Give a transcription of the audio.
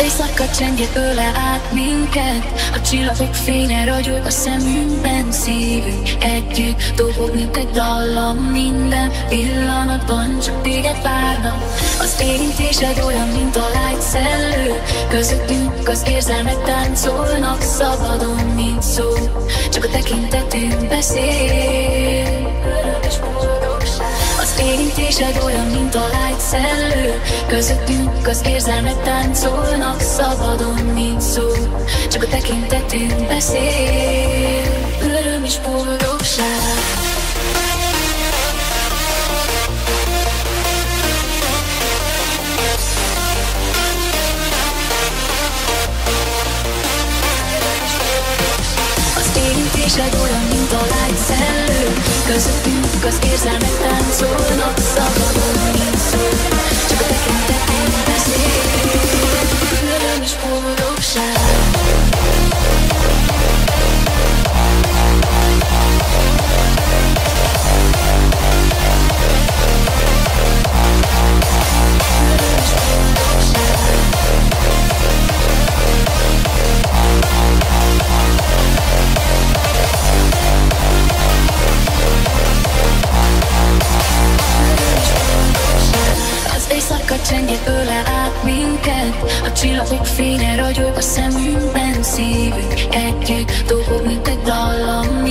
éjszaka csendje öle át minket. A csillagok fénye ragyog a szemünkben Szívünk együtt dobog, mint egy dallam. Minden pillanatban csak téged várnak. Az érintésed olyan, mint a lágy szellő Közöttünk az érzelmek táncolnak Szabadon, mint szó. Csak a tekintetünk beszél Érintésed olyan, mint a lágy szellő. Közöttünk az érzelmek táncolnak Szabadon, mint szó. Csak a tekintetünk beszél. Öröm és boldogság. Érintésed olyan, mint a lágy az érzelmek táncolnak Szabadon, Csak a tekintetén beszél. Öröm és boldogság csendje öle át minket. A csillagok fénye ragyog a szemünkben Szívünk. Együtt dobog, mint egy dallam